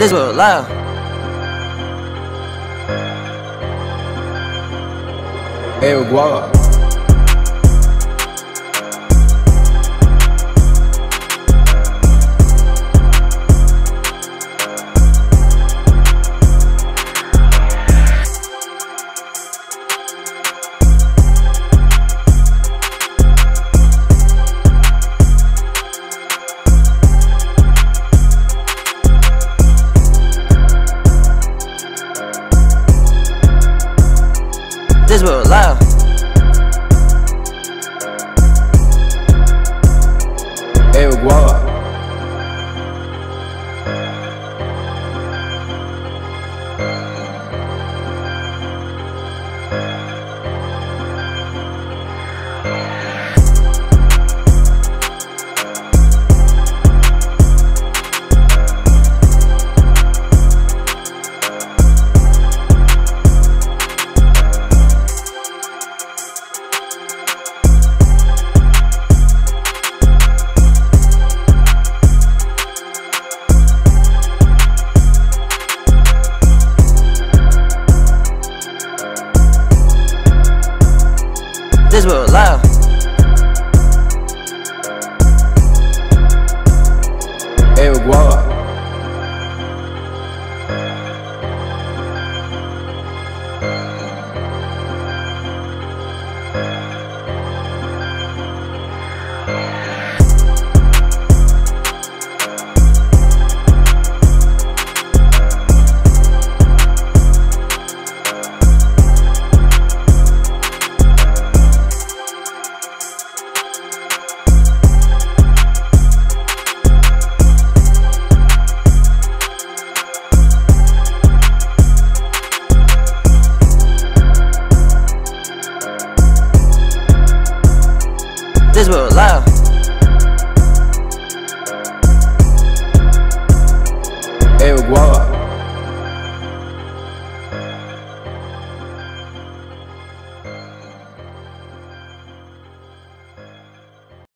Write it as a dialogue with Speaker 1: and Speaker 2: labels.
Speaker 1: This was loud.
Speaker 2: El Guava.
Speaker 1: This was This was loud. This was loud.
Speaker 2: El Guava.